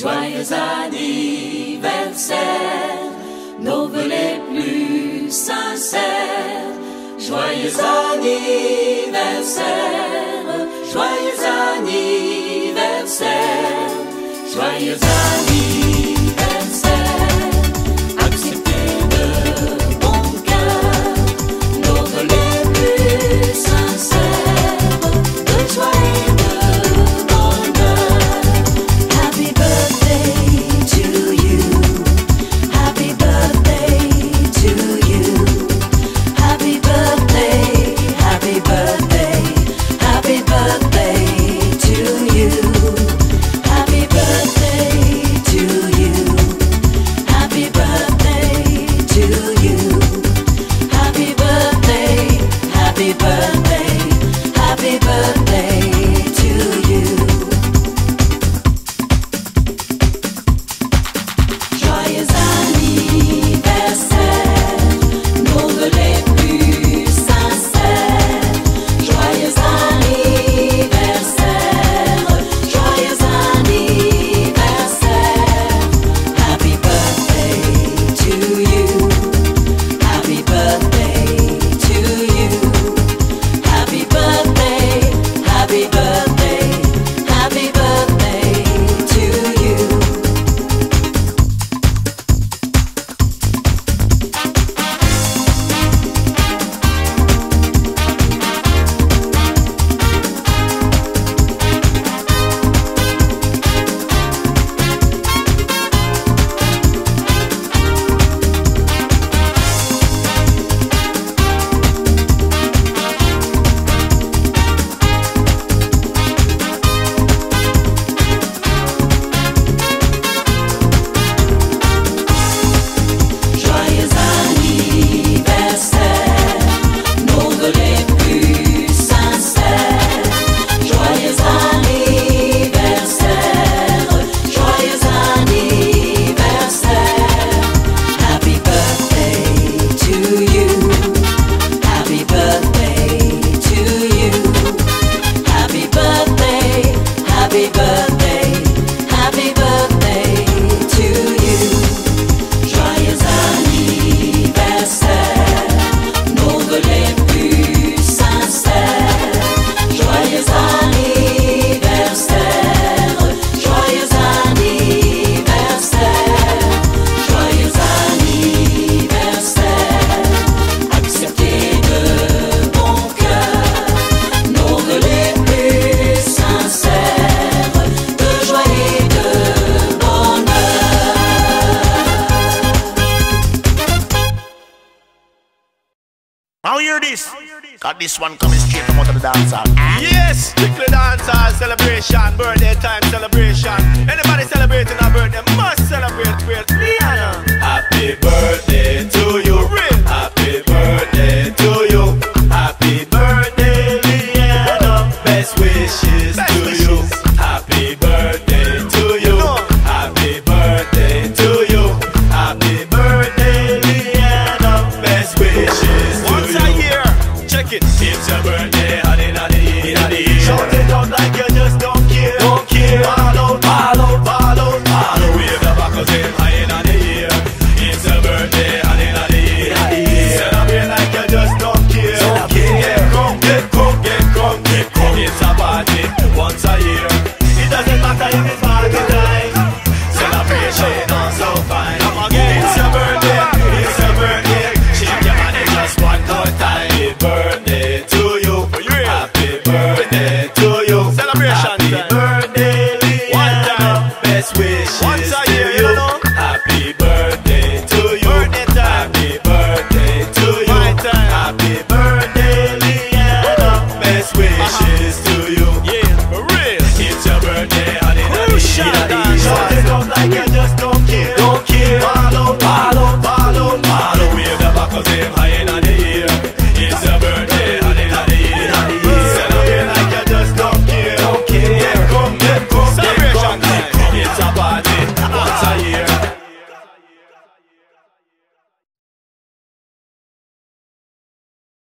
Joyeux anniversaire, nos voeux les plus sincères. Joyeux anniversaire, joyeux anniversaire, joyeux anniversaire. Now hear this? Got this one coming straight from out of the dance hall. Yes, strictly dance hall celebration, birthday time celebration.